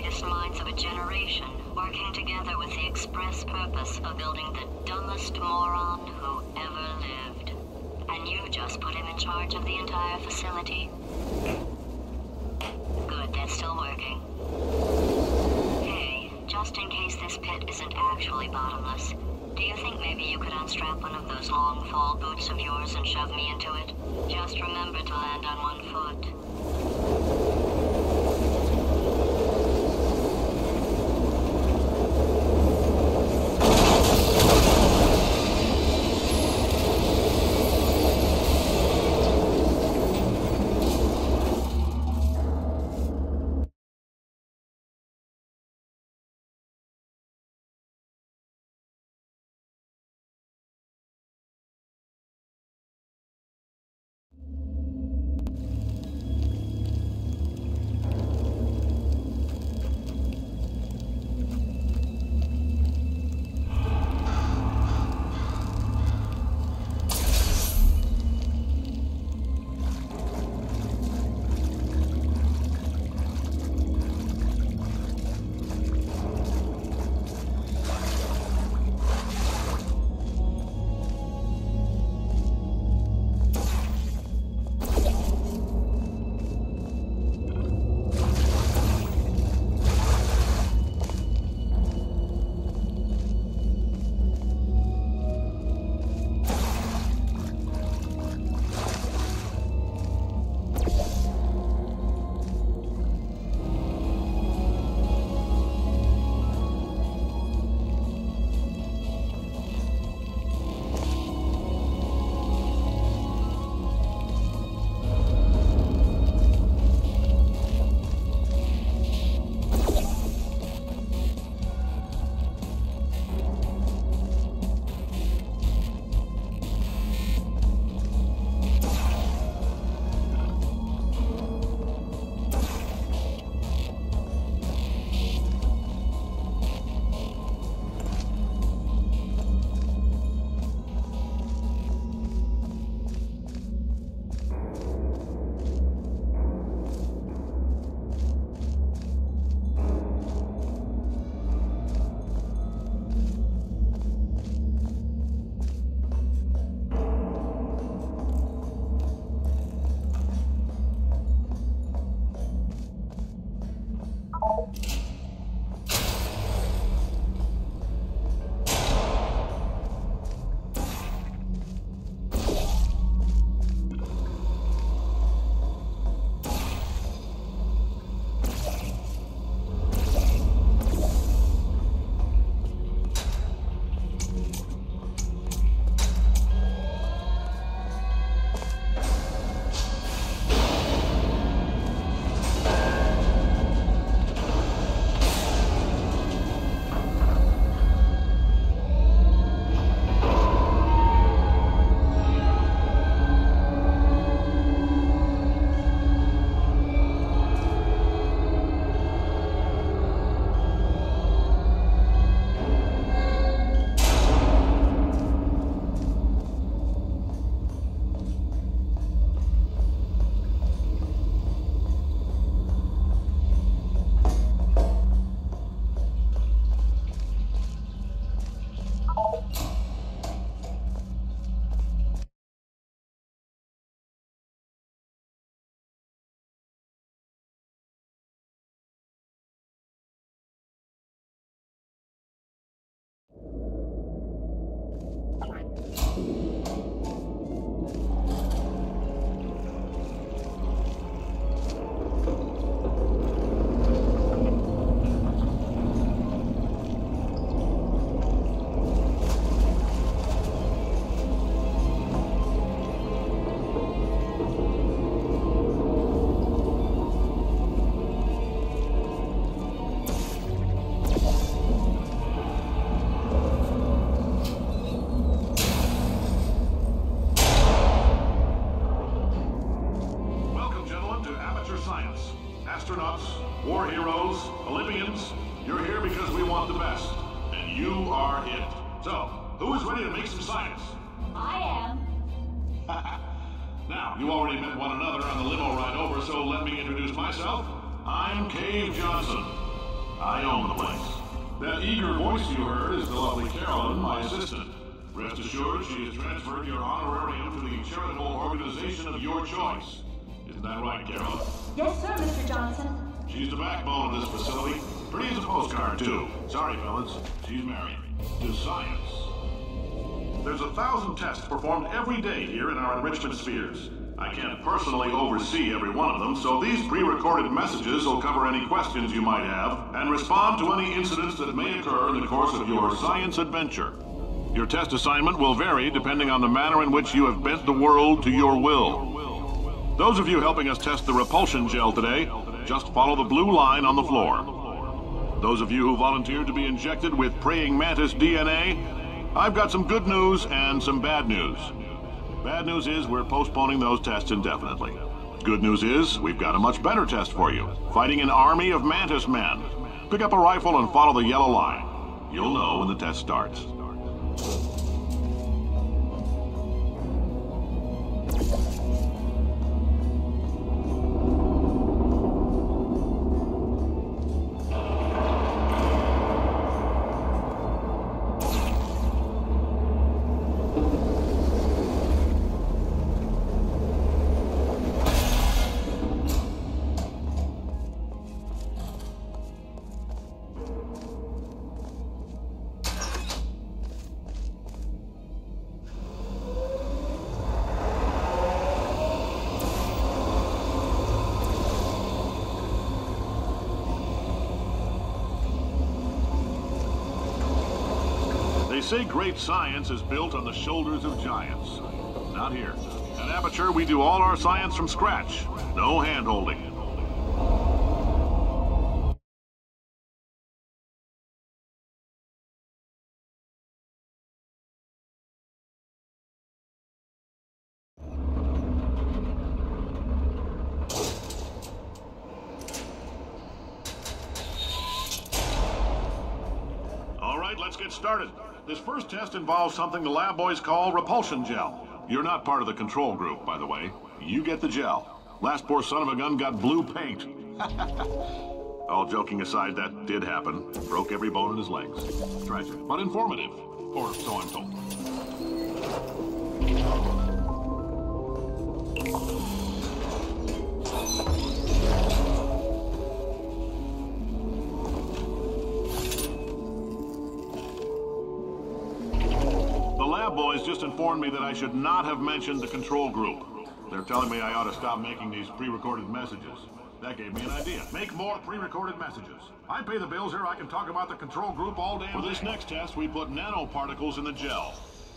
greatest minds of a generation, working together with the express purpose of building the dumbest moron who ever lived. And you just put him in charge of the entire facility. Good, that's still working. Hey, just in case this pit isn't actually bottomless, do you think maybe you could unstrap one of those long fall boots of yours and shove me into it? Just remember to land on one foot. Are it. So, who is ready to make some science? I am. Now, you already met one another on the limo ride over, so let me introduce myself. I'm Cave Johnson. I own the place. That eager voice you heard is the lovely Caroline, my assistant. Rest assured, she has transferred your honorarium to the charitable organization of your choice. Isn't that right, Caroline? Yes, sir, Mr. Johnson. She's the backbone of this facility. Pretty as a postcard, too. Sorry, fellas. She's married. To science. There's a thousand tests performed every day here in our enrichment spheres. I can't personally oversee every one of them, so these pre-recorded messages will cover any questions you might have and respond to any incidents that may occur in the course of your science adventure. Your test assignment will vary depending on the manner in which you have bent the world to your will. Those of you helping us test the repulsion gel today, just follow the blue line on the floor. Those of you who volunteered to be injected with praying mantis DNA, I've got some good news and some bad news. Bad news is we're postponing those tests indefinitely. Good news is we've got a much better test for you. Fighting an army of mantis men. Pick up a rifle and follow the yellow line. You'll know when the test starts. Say great science is built on the shoulders of giants. Not here. At Aperture, we do all our science from scratch. No hand-holding. All right, let's get started. This first test involves something the lab boys call repulsion gel. You're not part of the control group, by the way. You get the gel. Last poor son of a gun got blue paint. All joking aside, that did happen. Broke every bone in his legs. Tragic, but informative. Or so I'm told. Just informed me that I should not have mentioned the control group. They're telling me I ought to stop making these pre-recorded messages. That gave me an idea. Make more pre-recorded messages. I pay the bills here, I can talk about the control group all day. For this next test, we put nanoparticles in the gel.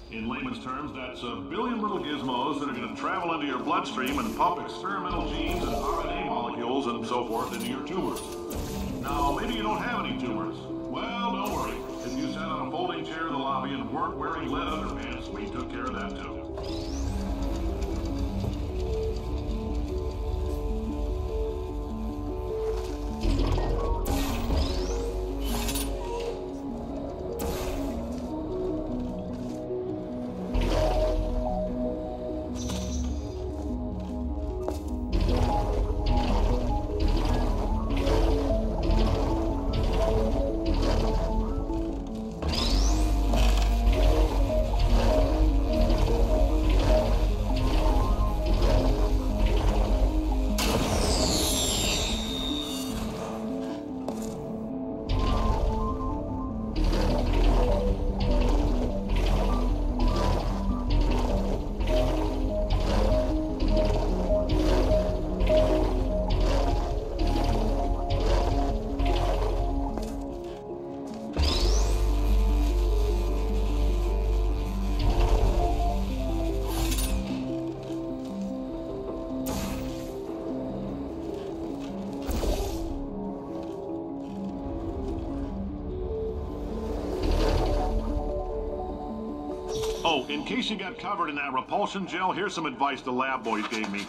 In layman's terms, that's a billion little gizmos that are going to travel into your bloodstream and pump experimental genes and RNA molecules and so forth into your tumors. Now, maybe you don't have any tumors. Well, don't worry. Chair the lobby and weren't wearing lead underpants, we took care of that too. In case you got covered in that repulsion gel, here's some advice the lab boys gave me.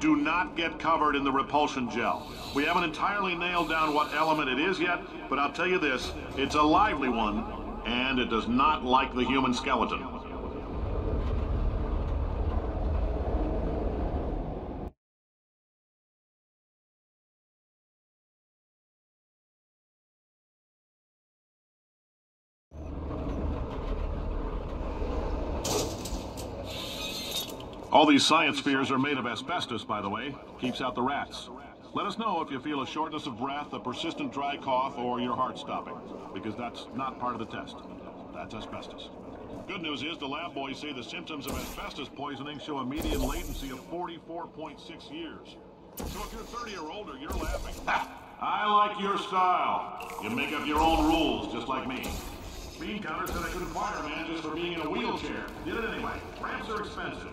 Do not get covered in the repulsion gel. We haven't entirely nailed down what element it is yet, but I'll tell you this, it's a lively one, and it does not like the human skeleton. All these science spheres are made of asbestos, by the way. Keeps out the rats. Let us know if you feel a shortness of breath, a persistent dry cough, or your heart stopping, because that's not part of the test. That's asbestos. Good news is the lab boys say the symptoms of asbestos poisoning show a median latency of 44.6 years. So if you're 30 or older, you're laughing. I like your style. You make up your own rules, just like me. Bean counter said I couldn't fire a man just for being in a wheelchair. Did it anyway. Ramps are expensive.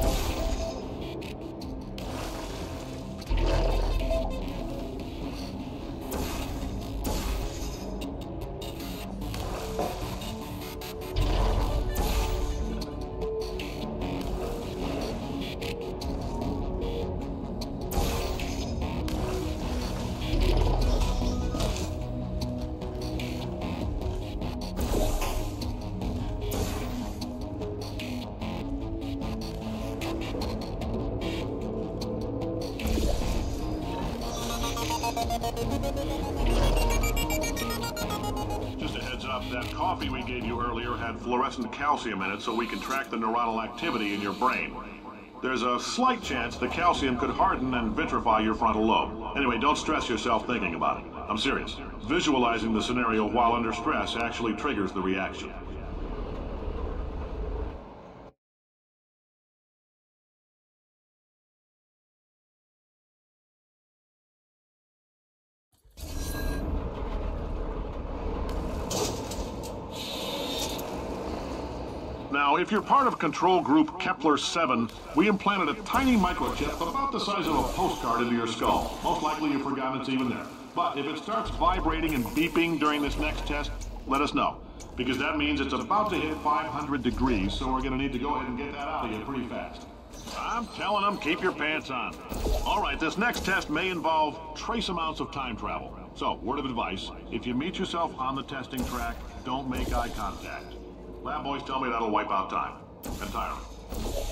Just a heads up, that coffee we gave you earlier had fluorescent calcium in it so we can track the neuronal activity in your brain. There's a slight chance the calcium could harden and vitrify your frontal lobe. Anyway, don't stress yourself thinking about it. I'm serious. Visualizing the scenario while under stress actually triggers the reaction. Now, if you're part of control group Kepler-7, we implanted a tiny microchip about the size of a postcard into your skull. Most likely you've forgotten it's even there. But if it starts vibrating and beeping during this next test, let us know. Because that means it's about to hit 500 degrees, so we're gonna need to go ahead and get that out of you pretty fast. I'm telling them, keep your pants on. All right, this next test may involve trace amounts of time travel. So, word of advice, if you meet yourself on the testing track, don't make eye contact. Lab boys tell me that'll wipe out time. Entirely.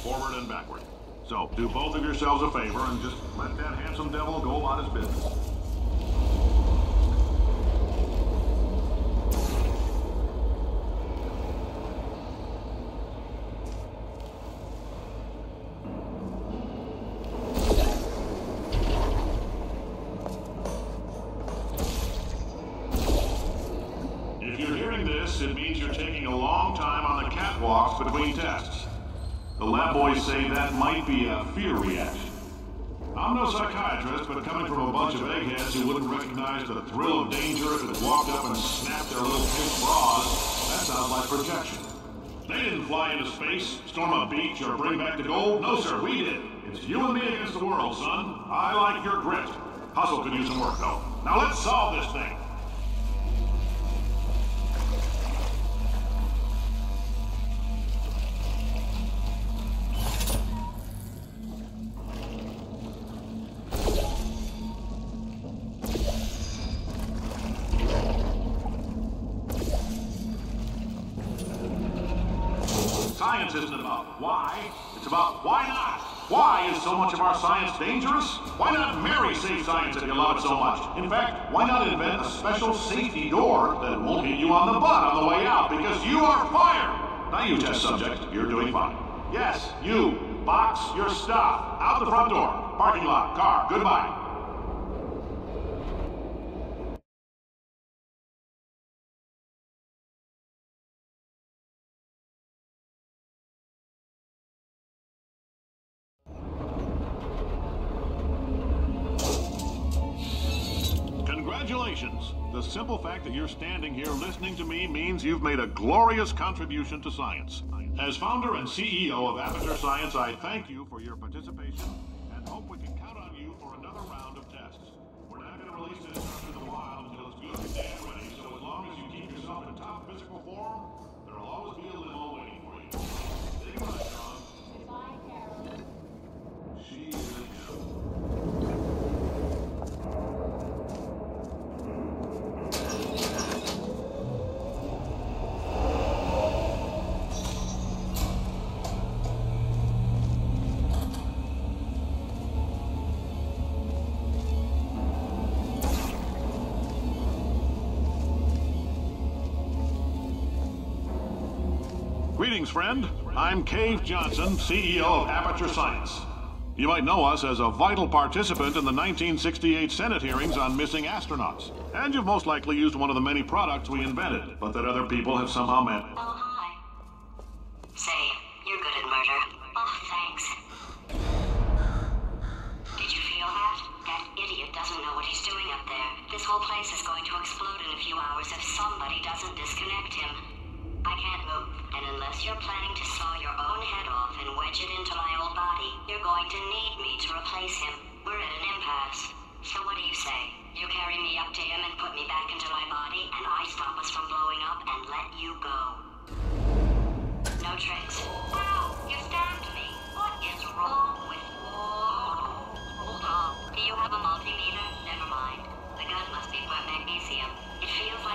Forward and backward. So, do both of yourselves a favor and just let that handsome devil go about his business. If you're hearing this, it means you're taking a long time on the catwalks between tests. The lab boys say that might be a fear reaction. I'm no psychiatrist, but coming from a bunch of eggheads who wouldn't recognize the thrill of danger if it walked up and snapped their little pink bras, that sounds like projection. They didn't fly into space, storm a beach, or bring back the gold. No, sir, we did. It's you and me against the world, son. I like your grit. Hustle could use some work, though. Now let's solve this thing. Why, it's about why not. Why is so much of our science dangerous? Why not marry safe science if you love it so much? In fact, why not invent a special safety door that won't hit you on the butt on the way out because you are fired? Now you test subject, you're doing fine. Yes, you, box your stuff. Out the front door. Parking lot, car, goodbye. Standing here listening to me means you've made a glorious contribution to science. As founder and CEO of Aperture Science, I thank you for your participation and hope we can count on you for another round of tests. We're not going to release this into the wild until it's good and ready, so as long as you keep yourself in top physical form, there'll always be a limo waiting Greetings, friend. I'm Cave Johnson, CEO of Aperture Science. You might know us as a vital participant in the 1968 Senate hearings on missing astronauts. And you've most likely used one of the many products we invented, but that other people have somehow met. Oh, hi. Say, you're good at murder. Oh, thanks. Did you feel that? That idiot doesn't know what he's doing up there. This whole place is going to explode in a few hours if somebody doesn't disconnect him. I can't move, and unless you're planning to saw your own head off and wedge it into my old body, you're going to need me to replace him. We're at an impasse. So what do you say? You carry me up to him and put me back into my body, and I stop us from blowing up and let you go. No tricks. Ow! You stabbed me. What is wrong with. Hold on. Do you have a multimeter? Never mind. The gun must be for magnesium. It feels like